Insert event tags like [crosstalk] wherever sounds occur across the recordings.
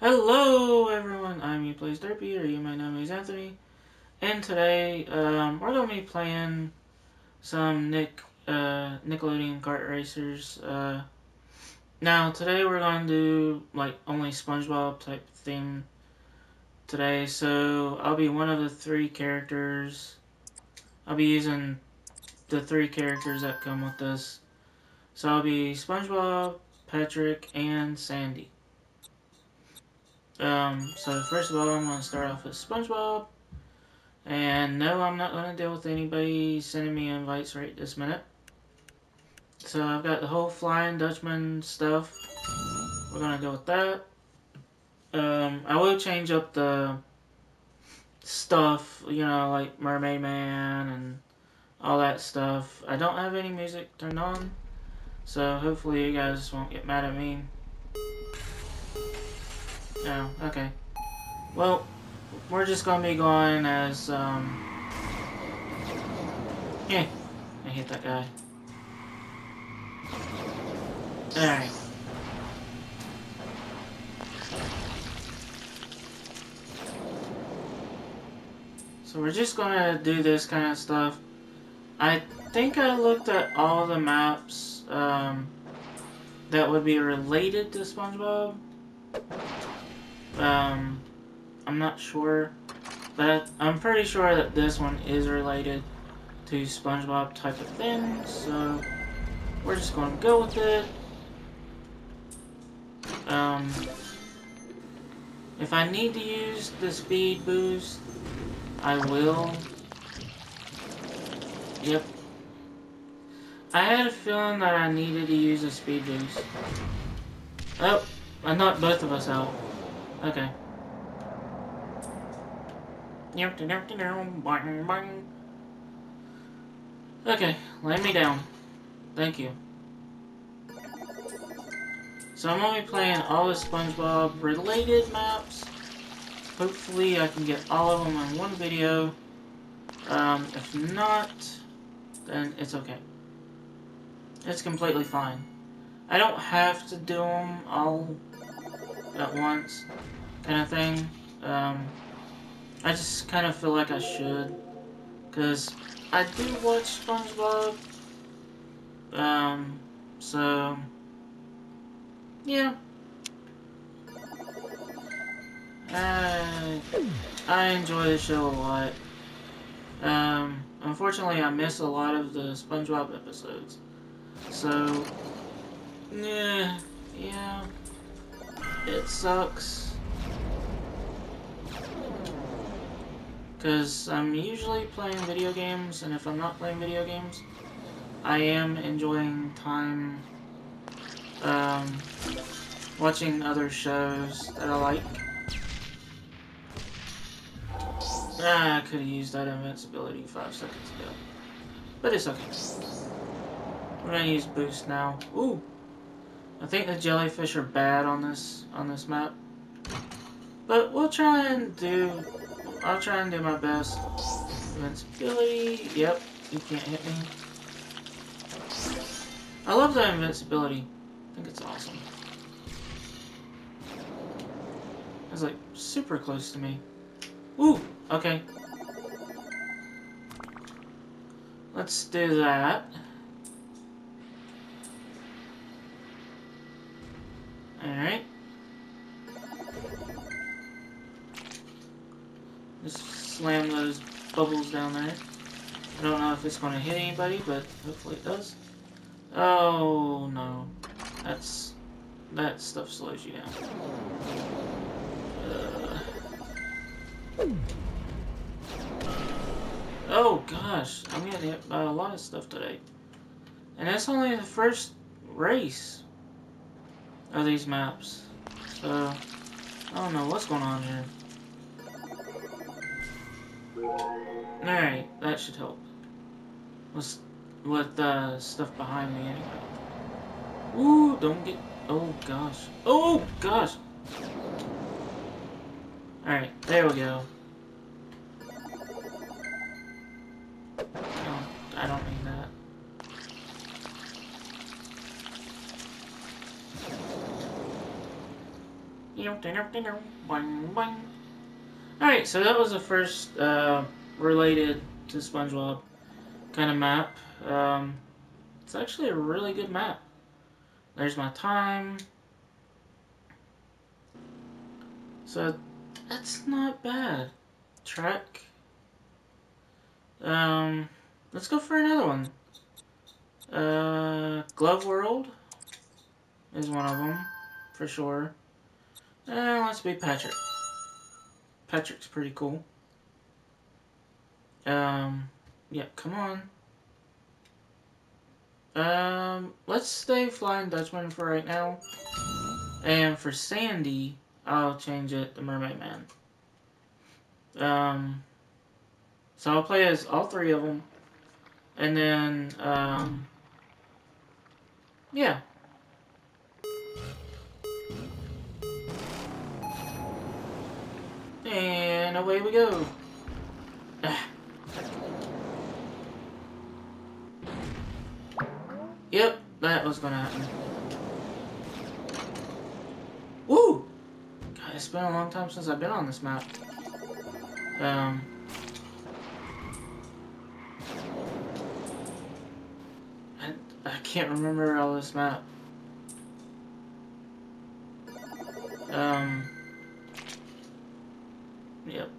Hello everyone, I'm UPlayzDerpy, or you might know me as Anthony. And today, um, we're going to be playing some Nick, uh, Nickelodeon Kart Racers. Uh, now, today we're going to do, like, only SpongeBob type theme today. So, I'll be one of the three characters. I'll be using the three characters that come with this. So, I'll be SpongeBob, Patrick, and Sandy. Um, so first of all, I'm going to start off with SpongeBob. And no, I'm not going to deal with anybody sending me invites right this minute. So I've got the whole Flying Dutchman stuff. We're going to go with that. Um, I will change up the stuff, you know, like Mermaid Man and all that stuff. I don't have any music turned on. So hopefully you guys won't get mad at me. Oh, okay. Well, we're just gonna be going as, um... Yeah, I hit that guy. Alright. So we're just gonna do this kind of stuff. I think I looked at all the maps um, that would be related to SpongeBob. Um, I'm not sure, but I'm pretty sure that this one is related to SpongeBob type of thing, so we're just going to go with it. Um, if I need to use the speed boost, I will. Yep. I had a feeling that I needed to use a speed boost. Oh, I knocked both of us out. Okay. Okay, lay me down. Thank you. So I'm only playing all the SpongeBob related maps. Hopefully I can get all of them in one video. Um, if not, then it's okay. It's completely fine. I don't have to do them all at once kind of thing. Um, I just kind of feel like I should. Because I do watch SpongeBob. Um, so, yeah. I, I enjoy the show a lot. Um, unfortunately, I miss a lot of the SpongeBob episodes. So, yeah, yeah, it sucks. Because I'm usually playing video games, and if I'm not playing video games, I am enjoying time um, watching other shows that I like. Ah, I could have used that invincibility five seconds ago. But it's okay. We're gonna use boost now. Ooh! I think the jellyfish are bad on this on this map. But we'll try and do I'll try and do my best. Invincibility. Yep, you can't hit me. I love the invincibility. I think it's awesome. It's like super close to me. Ooh, okay. Let's do that. Down there. I don't know if it's going to hit anybody, but hopefully it does. Oh, no. That's... That stuff slows you down. Uh, oh, gosh. I'm getting hit by a lot of stuff today. And that's only the first race of these maps. So, I don't know what's going on here. Alright, that should help. With, with uh, stuff behind me anyway. Ooh, don't get... Oh, gosh. Oh, gosh! Alright, there we go. I don't mean that. Alright, so that was the first uh, related to SpongeBob kind of map. Um, it's actually a really good map. There's my time. So that's not bad. Track. Um, let's go for another one. Uh, Glove World is one of them, for sure. And let's be Patrick. Patrick's pretty cool. Um, yeah, come on. Um, let's stay Flying Dutchman for right now. And for Sandy, I'll change it to Mermaid Man. Um, so I'll play as all three of them. And then, um, yeah. Away we go. [sighs] Yep, that was gonna happen. Woo! God, it's been a long time since I've been on this map. Um... I, I can't remember all this map. Um... Yep,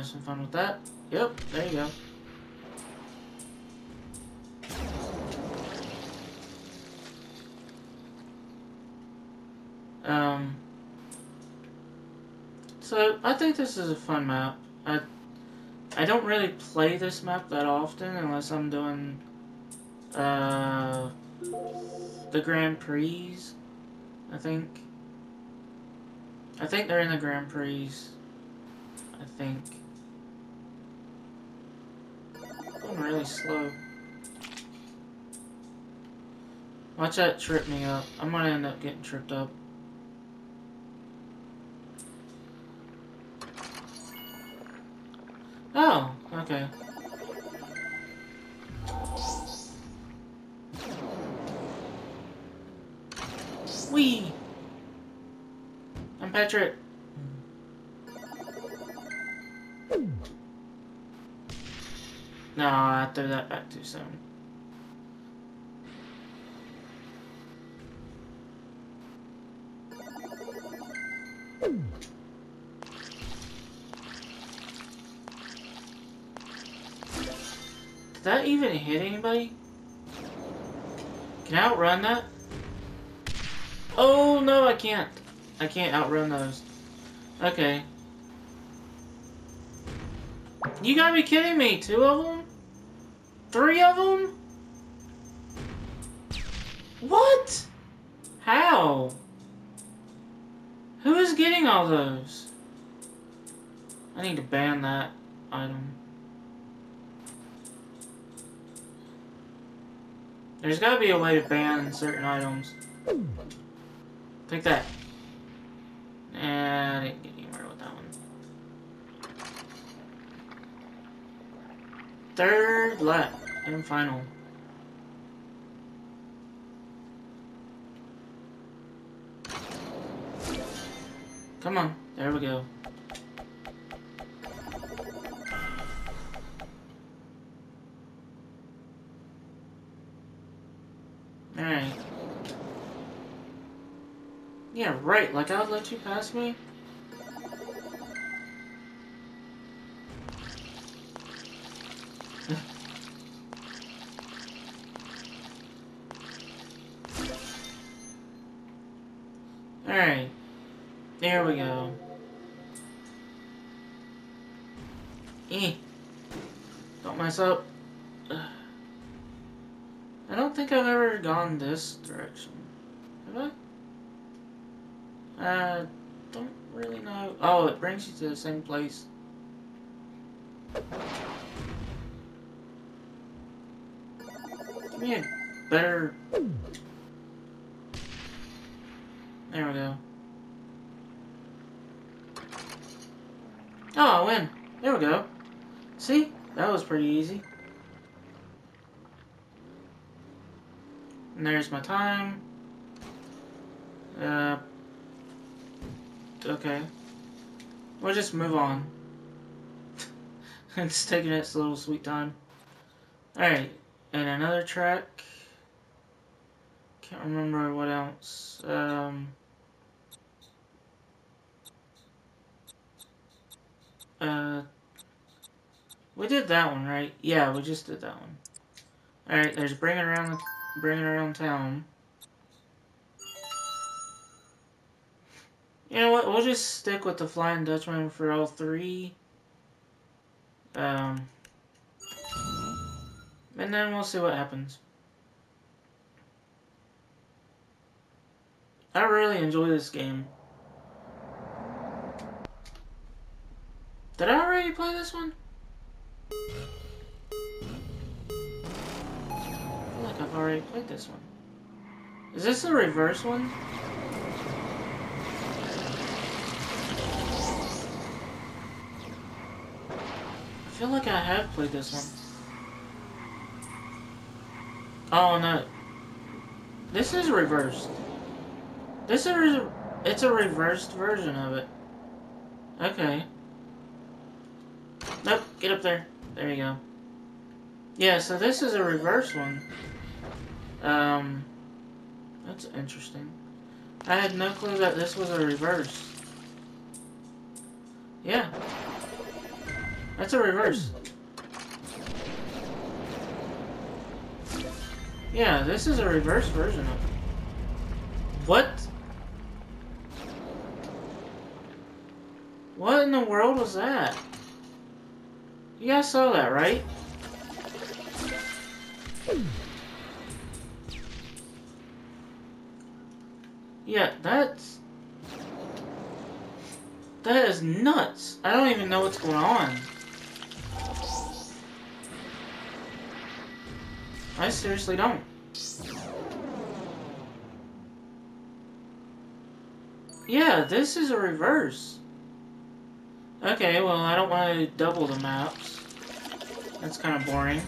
have some fun with that. Yep, there you go. Um, so I think this is a fun map. I I don't really play this map that often unless I'm doing uh, the Grand Prix. I think. I think they're in the Grand Prix. I think. Really slow. Watch that trip me up. I'm gonna end up getting tripped up. Oh, okay. Wee! I'm Patrick. No, I threw that back too soon. Did that even hit anybody? Can I outrun that? Oh, no, I can't. I can't outrun those. Okay. You gotta be kidding me. Two of them? Three of them? What? How? Who is getting all those? I need to ban that item. There's gotta be a way to ban certain items. Take that. And I didn't get anywhere with that one. Third lap and final. Come on, there we go. Alright. Yeah, right, like I would let you pass me? I don't think I've ever gone this direction. Have I? Uh, don't really know. Oh, it brings you to the same place. Give me a better... There we go. Oh, I win. There we go. See? That was pretty easy. And there's my time. Uh, Okay. We'll just move on. it's taking its little sweet time. Alright, and another track. Can't remember what else. Um, uh, we did that one, right? Yeah, we just did that one. Alright, there's bringing around the, bringing around town. You know what? We'll just stick with the Flying Dutchman for all three. Um, and then we'll see what happens. I really enjoy this game. Did I already play this one? I've already played this one. Is this the reverse one? I feel like I have played this one. Oh no. This is reversed. This is it's a reversed version of it. Okay. Nope, get up there. There you go. Yeah, so this is a reverse one. Um, that's interesting. I had no clue that this was a reverse. Yeah, that's a reverse. Yeah, this is a reverse version of. What? What in the world was that? You guys saw that, right? Yeah, that's... That is nuts. I don't even know what's going on. I seriously don't. Yeah, this is a reverse. Okay, well, I don't want to double the maps. That's kind of boring.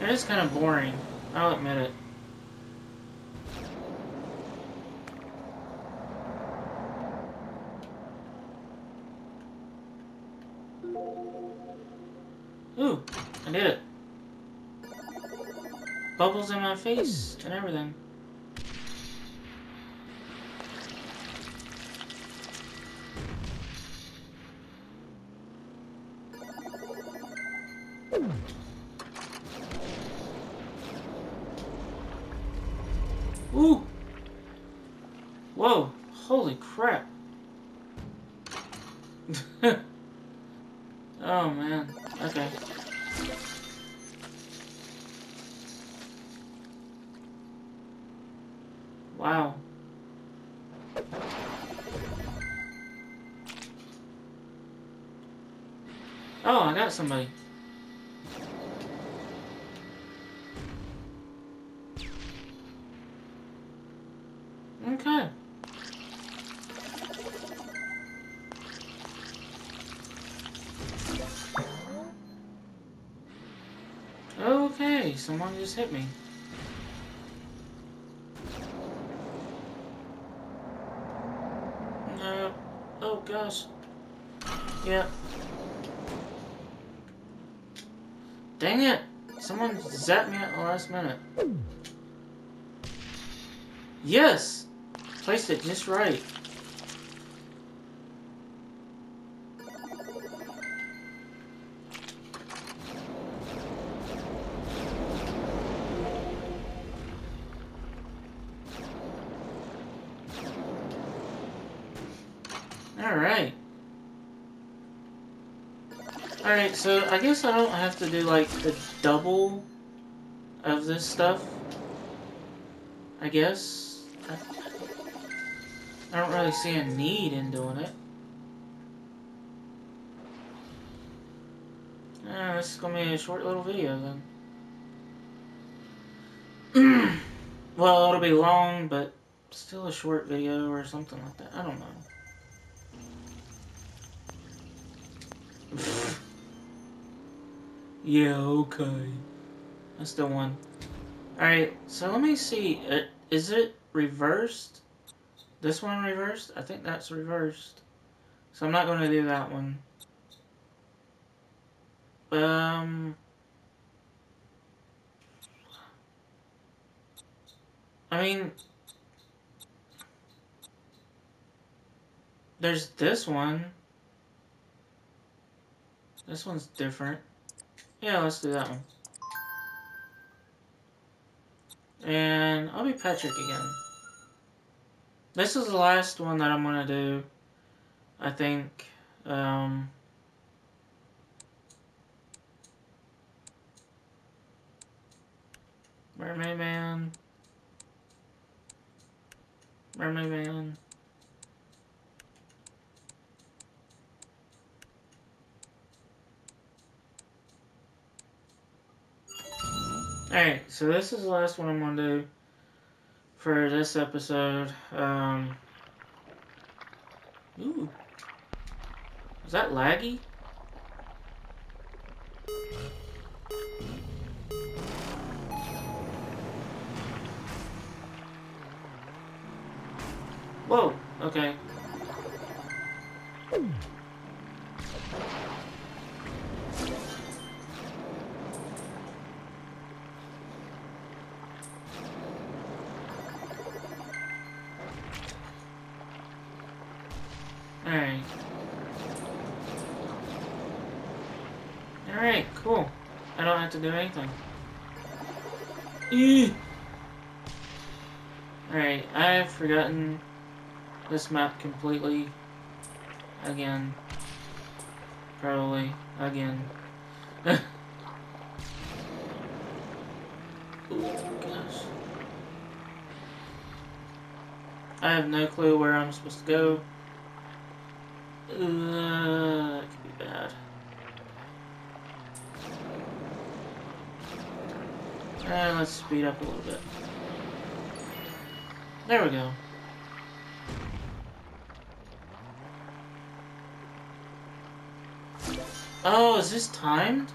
It is kind of boring. I'll admit it. Ooh, I did it. Bubbles in my face and everything. Oh man, okay. Wow. Oh, I got somebody. Just hit me. No. Oh gosh. Yeah. Dang it! Someone zapped me at the last minute. Yes! Placed it just right. Alright, so I guess I don't have to do like the double of this stuff. I guess. I, don't really see a need in doing it. Uh, this is gonna be a short little video then. [clears throat] well, it'll be long, but still a short video or something like that. I don't know. [laughs] yeah, okay. That's the one. Alright, so let me see. Uh, is it reversed? This one reversed? I think that's reversed. So I'm not going to do that one. Um... I mean... There's this one. This one's different. Yeah, let's do that one. And I'll be Patrick again. This is the last one that I'm to do. I think. Um, Mermaid Man. Mermaid Man. Alright, so this is the last one I'm going to do for this episode. Um, ooh. Is that laggy? Whoa, okay. To do anything. Eee! Alright, I've forgotten this map completely. Again. Probably. Again. [laughs] Ooh, gosh. I have no clue where I'm supposed to go. Uh, that could be bad. And let's speed up a little bit. There we go. Oh, is this timed?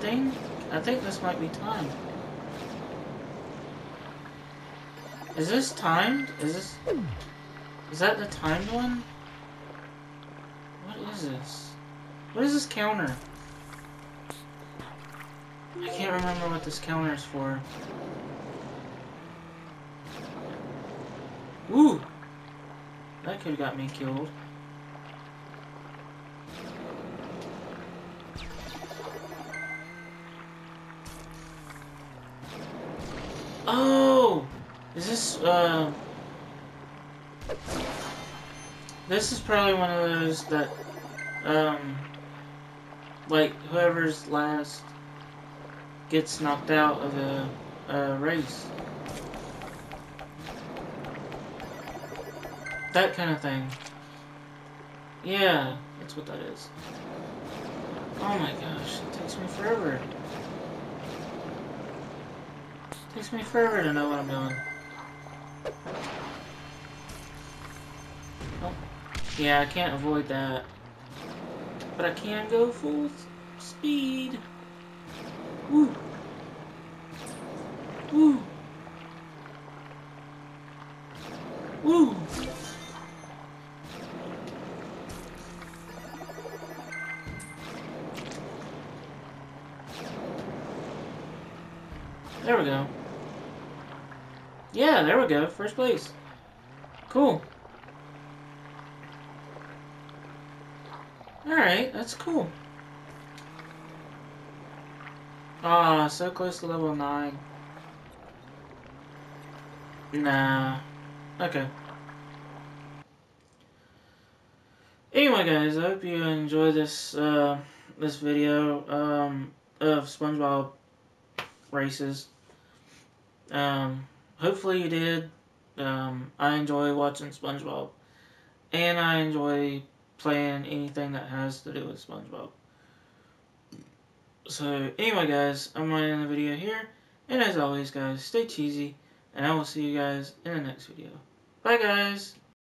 Thing? I think this might be timed. Is this timed? Is this... Is that the timed one? What is this? What is this counter? I can't remember what this counter is for. Ooh! That could have got me killed. Is this, uh... This is probably one of those that, um... Like, whoever's last gets knocked out of a, a race. That kind of thing. Yeah, that's what that is. Oh my gosh, it takes me forever. It takes me forever to know what I'm doing. Oh. Yeah, I can't avoid that. But I can go full speed. Woo. Woo. Woo. There we go. Yeah, there we go. First place. Cool. Alright, that's cool. Ah, so close to level 9. Nah. Okay. Anyway, guys, I hope you enjoy this uh, this video um, of SpongeBob races. Um, hopefully you did. Um, I enjoy watching SpongeBob, and I enjoy playing anything that has to do with SpongeBob. So, anyway, guys, I'm going to end the video here. And as always, guys, stay cheesy. And I will see you guys in the next video. Bye, guys.